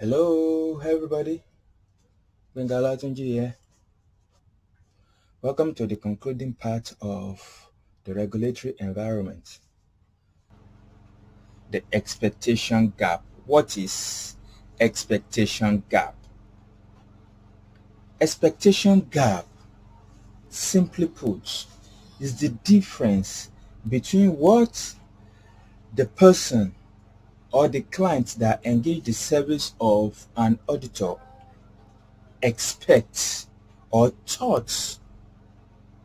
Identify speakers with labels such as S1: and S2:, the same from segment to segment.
S1: Hello, everybody. Benga Latunji here. Welcome to the concluding part of the regulatory environment. The expectation gap. What is expectation gap? Expectation gap, simply put, is the difference between what the person or the clients that engage the service of an auditor expects or thought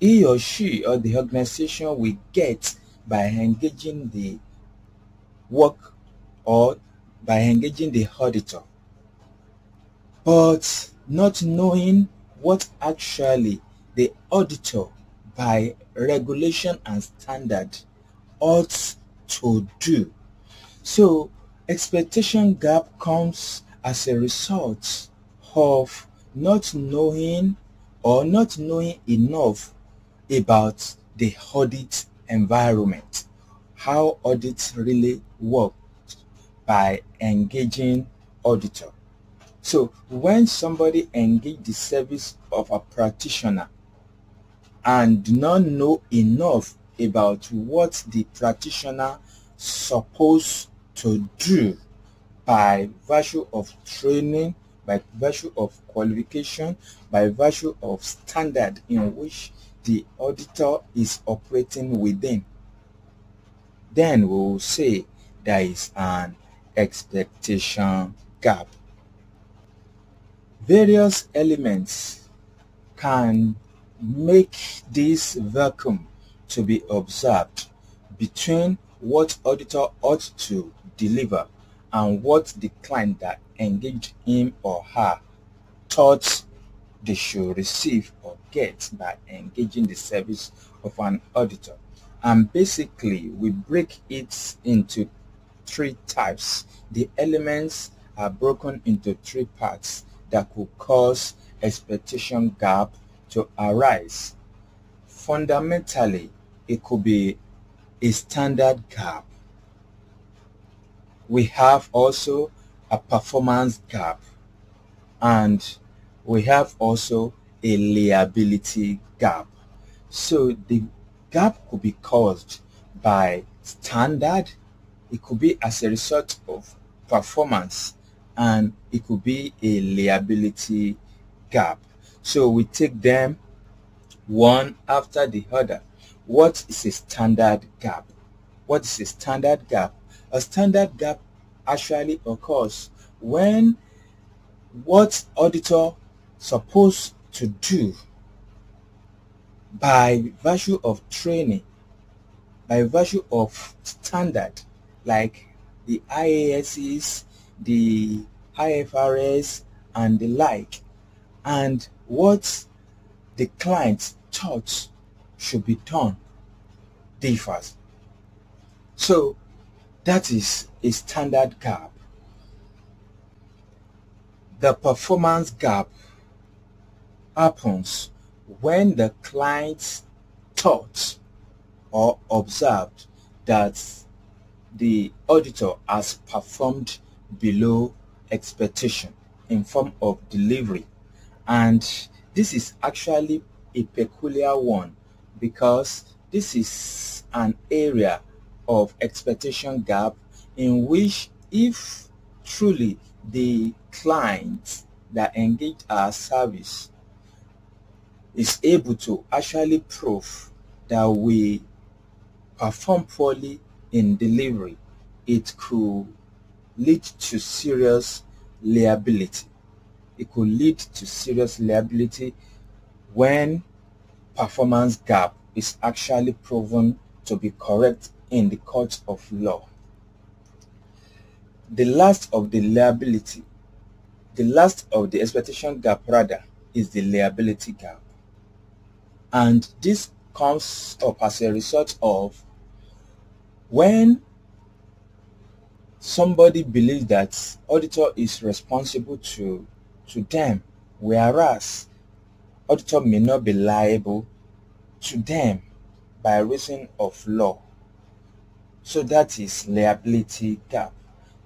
S1: he or she or the organization will get by engaging the work or by engaging the auditor. But not knowing what actually the auditor by regulation and standard ought to do so expectation gap comes as a result of not knowing or not knowing enough about the audit environment, how audits really work by engaging auditor. So when somebody engage the service of a practitioner and do not know enough about what the practitioner supposed to do by virtue of training, by virtue of qualification, by virtue of standard in which the auditor is operating within. Then we will say there is an expectation gap. Various elements can make this vacuum to be observed between what auditor ought to deliver and what the client that engaged him or her thought they should receive or get by engaging the service of an auditor. And basically, we break it into three types. The elements are broken into three parts that could cause expectation gap to arise. Fundamentally, it could be a standard gap we have also a performance gap and we have also a liability gap. So the gap could be caused by standard, it could be as a result of performance, and it could be a liability gap. So we take them one after the other. What is a standard gap? What is a standard gap? A standard gap actually occurs when what auditor supposed to do by virtue of training, by virtue of standard, like the IASs, the IFRS, and the like, and what the client thought should be done differs. So that is a standard gap. The performance gap happens when the client thought or observed that the auditor has performed below expectation in form of delivery and this is actually a peculiar one because this is an area of expectation gap in which if truly the client that engage our service is able to actually prove that we perform poorly in delivery, it could lead to serious liability. It could lead to serious liability when performance gap is actually proven to be correct in the court of law. The last of the liability, the last of the expectation gap rather, is the liability gap. And this comes up as a result of when somebody believes that auditor is responsible to to them whereas auditor may not be liable to them by reason of law so that is liability gap.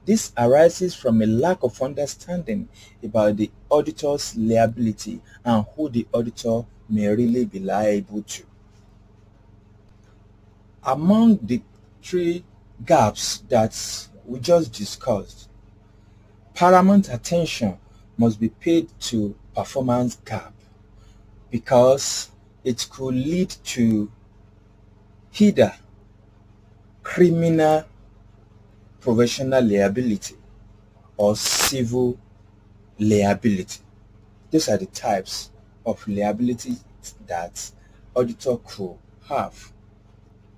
S1: This arises from a lack of understanding about the auditor's liability and who the auditor may really be liable to. Among the three gaps that we just discussed, paramount attention must be paid to performance gap because it could lead to either criminal professional liability or civil liability. These are the types of liability that auditor could have.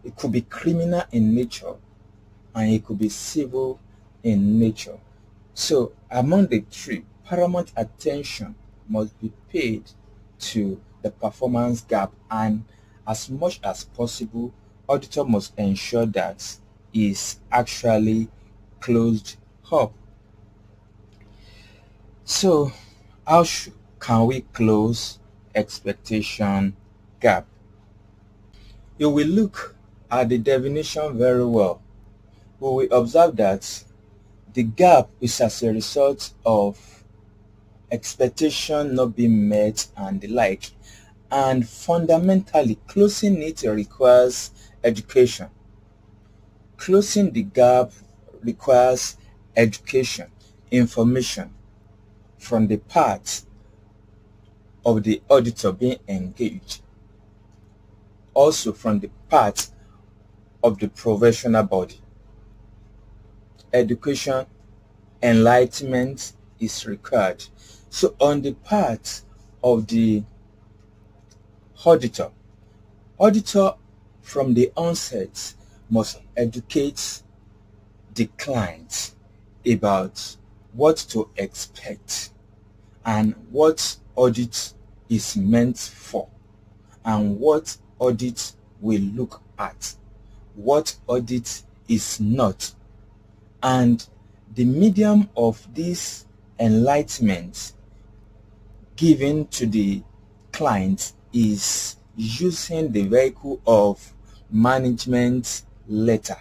S1: It could be criminal in nature and it could be civil in nature. So among the three, paramount attention must be paid to the performance gap and as much as possible, auditor must ensure that is actually closed up. So how can we close expectation gap? You will look at the definition very well. We will observe that the gap is as a result of expectation not being met and the like. And fundamentally, closing it requires education. Closing the gap requires education, information from the part of the auditor being engaged. Also from the part of the professional body. Education, enlightenment is required. So on the part of the auditor, auditor from the onset must educate the client about what to expect and what audit is meant for and what audit will look at, what audit is not. And the medium of this enlightenment given to the client is using the vehicle of management letter.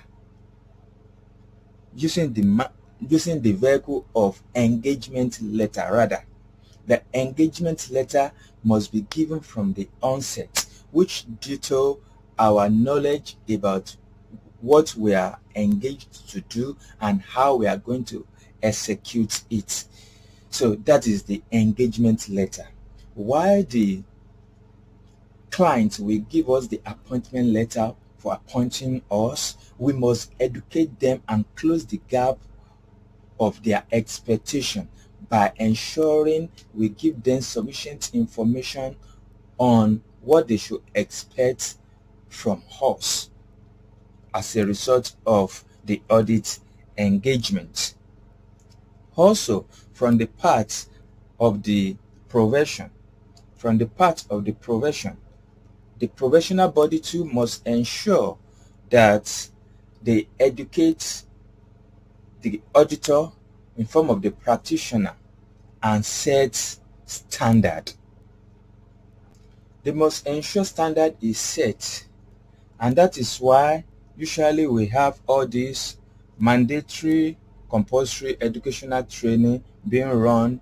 S1: Using the using the vehicle of engagement letter rather. The engagement letter must be given from the onset which detail our knowledge about what we are engaged to do and how we are going to execute it so that is the engagement letter Why the client will give us the appointment letter for appointing us, we must educate them and close the gap of their expectation by ensuring we give them sufficient information on what they should expect from us as a result of the audit engagement. Also, from the part of the profession, from the part of the profession, the professional body too must ensure that they educate the auditor in form of the practitioner and set standard. They must ensure standard is set and that is why usually we have all these mandatory compulsory educational training being run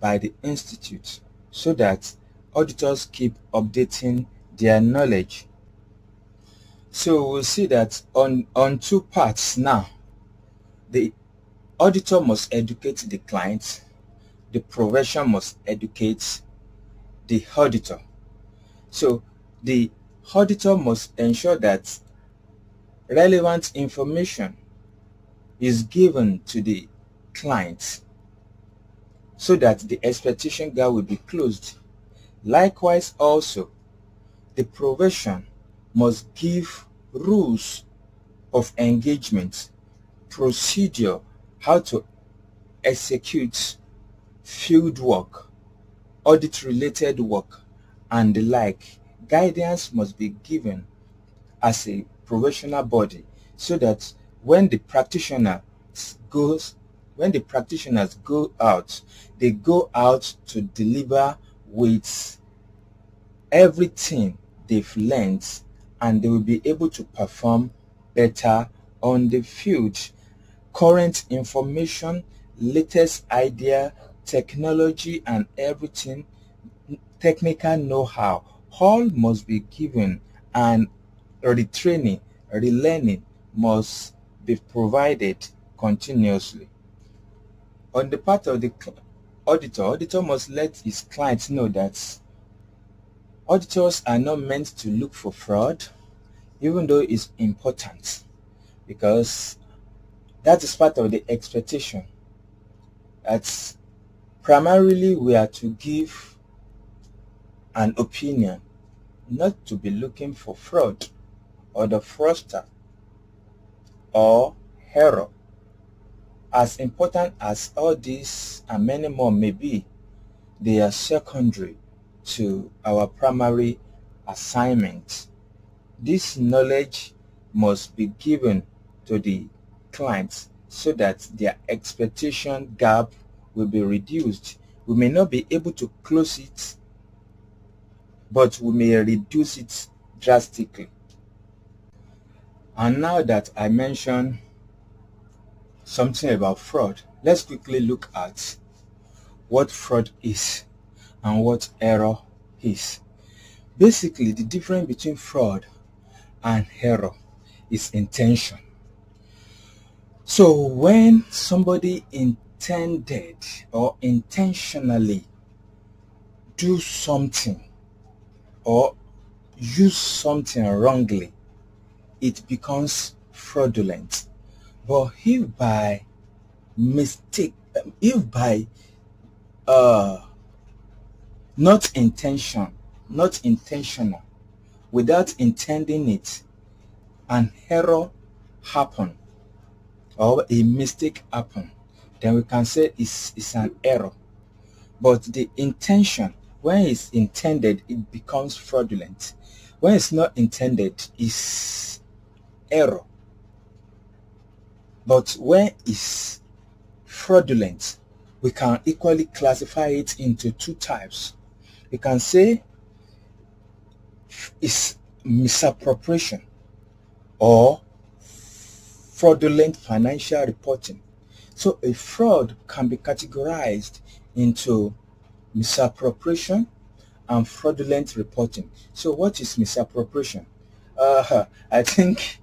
S1: by the institute so that auditors keep updating their knowledge. So we'll see that on, on two parts now. The auditor must educate the client. The profession must educate the auditor. So the auditor must ensure that relevant information is given to the client so that the expectation gap will be closed. Likewise also, the profession must give rules of engagement, procedure, how to execute field work, audit related work, and the like. Guidance must be given as a professional body so that when the practitioner goes when the practitioners go out they go out to deliver with everything they've learned and they will be able to perform better on the field. current information, latest idea, technology and everything, technical know-how, all must be given and retraining, relearning must be provided continuously. On the part of the auditor, auditor must let his clients know that auditors are not meant to look for fraud, even though it's important because that is part of the expectation. That's primarily we are to give an opinion, not to be looking for fraud or the fraudster or hero. As important as all these and many more may be, they are secondary to our primary assignment. This knowledge must be given to the clients so that their expectation gap will be reduced. We may not be able to close it, but we may reduce it drastically. And now that I mentioned something about fraud, let's quickly look at what fraud is and what error is. Basically, the difference between fraud and error is intention. So when somebody intended or intentionally do something or use something wrongly, it becomes fraudulent. But if by mistake, if by uh, not intention, not intentional, without intending it, an error happen or a mistake happen, then we can say it's, it's an error. But the intention, when it's intended, it becomes fraudulent. When it's not intended, it's error. But when it's fraudulent, we can equally classify it into two types. We can say it's misappropriation or fraudulent financial reporting. So a fraud can be categorized into misappropriation and fraudulent reporting. So what is misappropriation? Uh, I think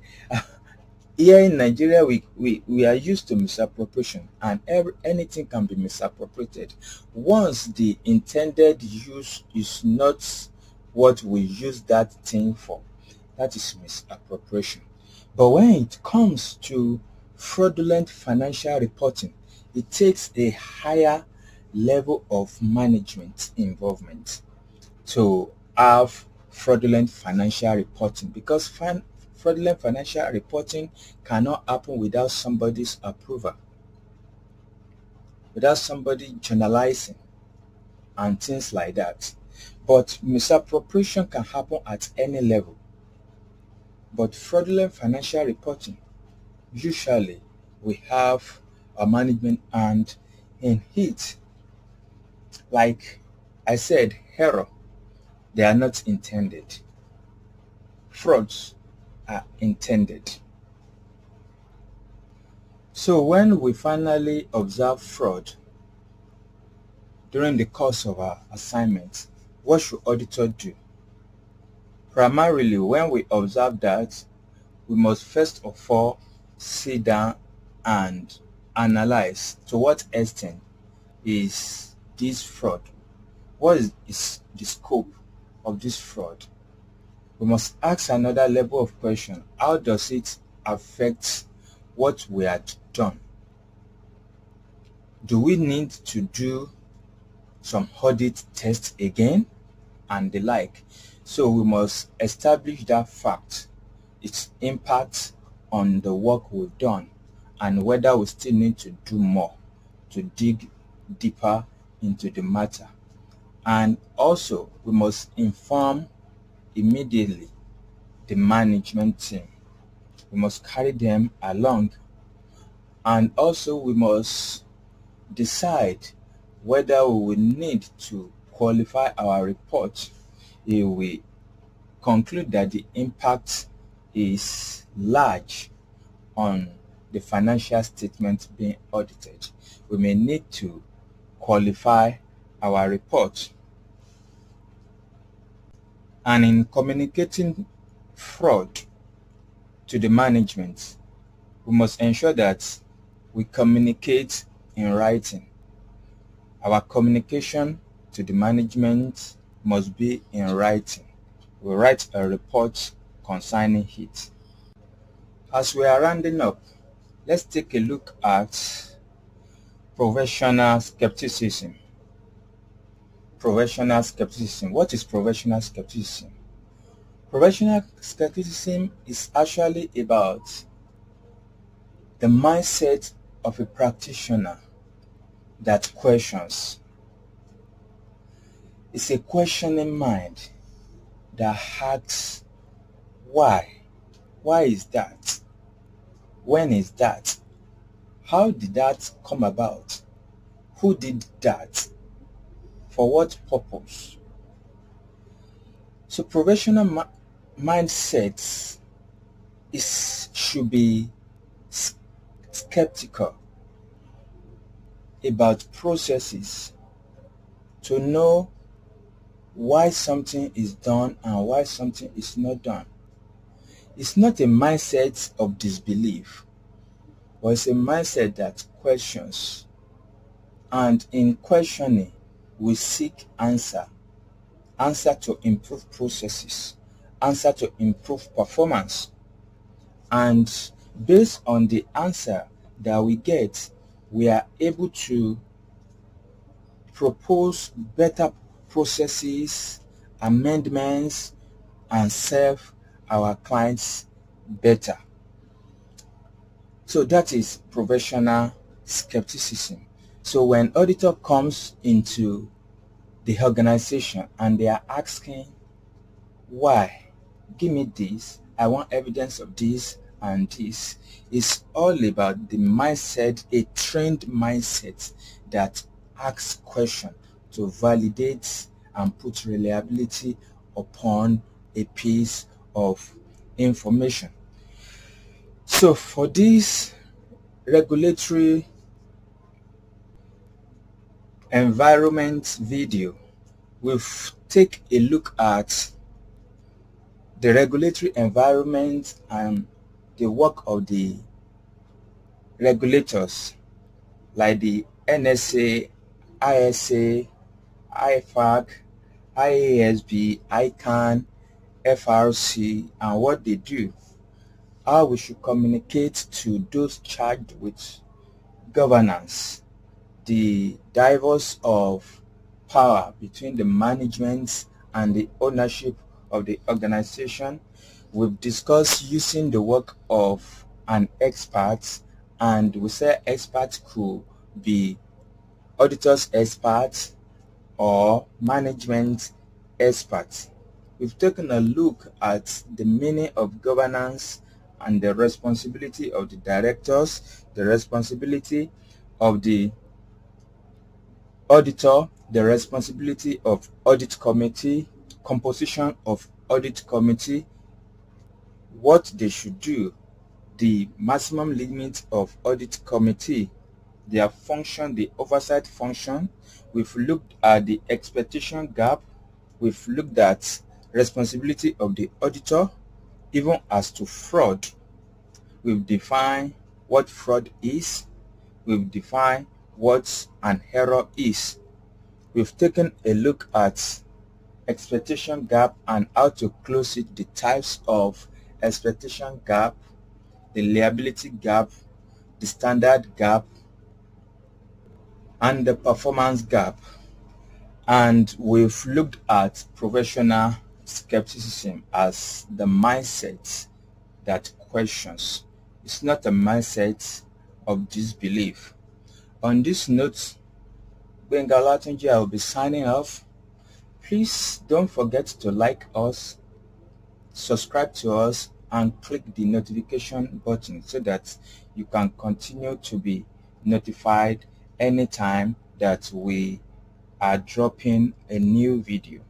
S1: here in Nigeria we, we, we are used to misappropriation and every, anything can be misappropriated once the intended use is not what we use that thing for. That is misappropriation. But when it comes to fraudulent financial reporting, it takes a higher level of management involvement to have fraudulent financial reporting because fin fraudulent financial reporting cannot happen without somebody's approval, without somebody journalizing and things like that. But misappropriation can happen at any level. But fraudulent financial reporting, usually we have a management and in it. Like I said, error, they are not intended. Frauds are intended. So when we finally observe fraud during the course of our assignment, what should auditor do? Primarily, when we observe that, we must first of all sit down and analyze to what extent is this fraud? What is, is the scope of this fraud? We must ask another level of question. How does it affect what we had done? Do we need to do some audit tests again and the like? So we must establish that fact, its impact on the work we've done, and whether we still need to do more to dig deeper into the matter. And also, we must inform immediately the management team. We must carry them along. And also, we must decide whether we will need to qualify our report if we conclude that the impact is large on the financial statement being audited, we may need to qualify our report. And in communicating fraud to the management, we must ensure that we communicate in writing. Our communication to the management must be in writing. We write a report concerning it. As we are rounding up, let's take a look at professional skepticism. Professional skepticism. What is professional skepticism? Professional skepticism is actually about the mindset of a practitioner that questions. It's a questioning mind that asks, why? Why is that? When is that? How did that come about? Who did that? For what purpose? So professional ma mindsets is should be skeptical about processes to know why something is done and why something is not done. It's not a mindset of disbelief, but it's a mindset that questions. And in questioning, we seek answer. Answer to improve processes. Answer to improve performance. And based on the answer that we get, we are able to propose better processes, amendments, and serve our clients better. So that is professional skepticism. So when auditor comes into the organization and they are asking, why? Give me this. I want evidence of this and this. It's all about the mindset, a trained mindset that asks questions to validate and put reliability upon a piece of information. So for this regulatory environment video, we'll take a look at the regulatory environment and the work of the regulators like the NSA, ISA, IFAC, IASB, ICAN, FRC, and what they do. How we should communicate to those charged with governance, the divorce of power between the management and the ownership of the organization. We've discussed using the work of an expert and we say expert could be auditors experts or management experts. We've taken a look at the meaning of governance and the responsibility of the directors, the responsibility of the auditor, the responsibility of audit committee, composition of audit committee, what they should do, the maximum limit of audit committee, their function, the oversight function. We've looked at the expectation gap. We've looked at responsibility of the auditor, even as to fraud. We've defined what fraud is. We've defined what an error is. We've taken a look at expectation gap and how to close it, the types of expectation gap, the liability gap, the standard gap, and the performance gap. And we've looked at professional skepticism as the mindset that questions. It's not a mindset of disbelief. On this note, Benga Latunji, I will be signing off. Please don't forget to like us, subscribe to us, and click the notification button so that you can continue to be notified anytime that we are dropping a new video.